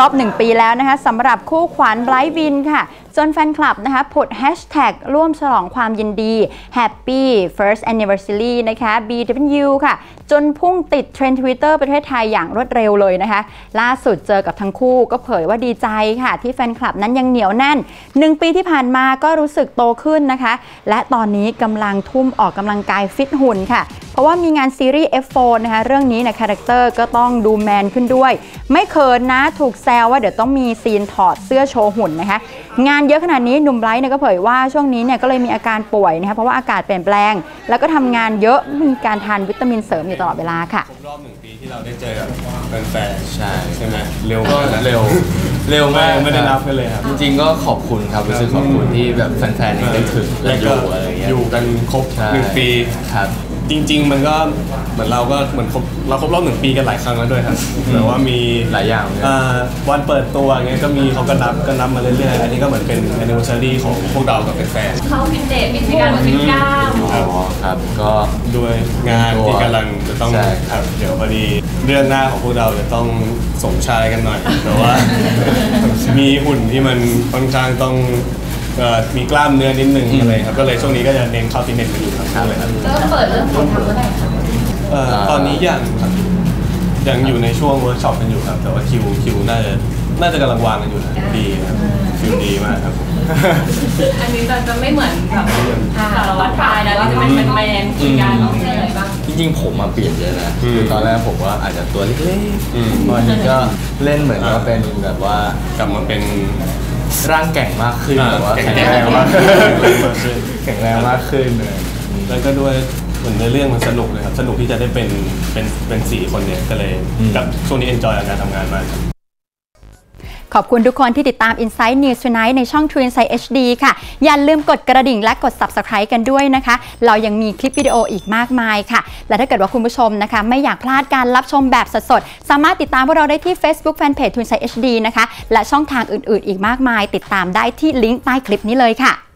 รอบ 1 ปีแล้วนะคะสำหรับคู่ขวัญไบรท์วินค่ะ จนแฟนคลับนะคะผุดแฮชแท็กร่วมฉลองความยินดี Happy First Anniversary นะคะ BW ค่ะ จนพุ่งติดเทรนด์ทวิตเตอร์ประเทศไทยอย่างรวดเร็วเลยนะคะ ล่าสุดเจอกับทั้งคู่ก็เผยว่าดีใจค่ะ ที่แฟนคลับนั้นยังเหนียวแน่น 1 ปีที่ผ่านมาก็รู้สึกโตขึ้นนะคะ และตอนนี้กำลังทุ่มออกกำลังกายฟิตหุ่นค่ะ ราะว่ามีงานซีรีส์ F4 นะคะเรื่องนี้เนี่ยคาแรคเตอร์ก็ต้องดูแมนขึ้นด้วย ไม่เขินนะถูกแซวว่าเดี๋ยวต้องมีซีนถอดเสื้อโชว์หุ่นนะคะงานเยอะขนาดนี้หนุ่มไบรท์เนี่ยก็เผยว่าช่วงนี้เนี่ยก็เลยมีอาการป่วยนะคะเพราะว่าอากาศเปลี่ยนแปลง แล้วก็ทำงานเยอะมีการทานวิตามินเสริมอยู่ตลอดเวลาค่ะครบรอบหนึ่งปีที่เราได้เจอกับแฟนๆใช่ใช่ไหมเร็วก็มากนะเร็วเร็วไม่มากไม่ได้นับกันเลยครับจริงๆก็ขอบคุณครับรู้สึกขอบคุณที่แบบแฟนๆยังได้ถึงแล้วอก็ยู่อะไรเงี้ยอยู่กันครบใช่หนึ่งปีครับ จริง ๆ มันก็เหมือนเราก็เหมือนครบเราครบรอบหนึ่งปีกันหลายครั้งแล้วด้วยครับแต่ว่ามีหลายอย่างเลยอ่าวันเปิดตัวเงี้ยก็มีเขาก็นับก็นับมาเรื่อยๆอันนี้ก็เหมือนเป็น anniversary ของพวกเรากับแฟนเข้าพิเศษเป็นการวันที่เก้าอ๋อครับก็ๆด้วยงานที่กำลังจะต้องใช่ ครับเดี๋ยวพอดีเรื่องหน้าของพวกเราจะต้องสมชายกันหน่อยแต่ว่า มีหุ่นที่มันค่อนข้างต้อง เอ่อมีกล้ามเนื้อนิดนึงอะไรครับก็เลยช่วงนี้ก็จะเน้นเข้าฟิตเนสกันอยู่ครับเลยครับเริ่มเปิดเริ่มถ่ายทำเมื่อไหร่คะเอ่อตอนนี้ยังครับยังอยู่ในช่วงเวิร์กช็อปกันอยู่ครับ แต่ว่าคิวคิวน่าจะน่าจะกำลังวางกันอยู่นะดีครับคิวดีมากครับ อันนี้จะจะไม่เหมือนแบบสารวัตรไทน์นะที่จะเป็นแมนๆคือการต้องเจออะไรบ้างจริงๆผมมาเปลี่ยนเยอะนะอืมคือตอนแรกผมว่าอาจจะตัวเล็กอืมๆตอนนี้ก็เล่นเหมือนว่าอ่าเป็นแบบว่ากลับมาเป็น ร่างแกร่งมากขึ้นอ่าแบบว่าแข็แข็งงแรแรงงมามากกขึ้ขึ้นนแข็งแรงมากขึ้นเลยแล้วก็ด้วยเหมือนในเรื่องมันสนุกเลยครับ สนุกที่จะได้เป็นเป็นเป็นสี่คนเนี่ยก็เลยอืมกับช่วงนี้ enjoy กับการทำงานมากครับ ขอบคุณทุกคนที่ติดตาม Insight News Tonight ในช่อง True Insight HD ค่ะ อย่าลืมกดกระดิ่งและกด Subscribe กันด้วยนะคะ เรายังมีคลิปวิดีโออีกมากมายค่ะ และถ้าเกิดว่าคุณผู้ชมนะคะ ไม่อยากพลาดการรับชมแบบสดๆ สามารถติดตามพวกเราได้ที่ Facebook Fanpage True Insight HD นะคะ และช่องทางอื่นๆ อีกมากมาย ติดตามได้ที่ลิงก์ใต้คลิปนี้เลยค่ะ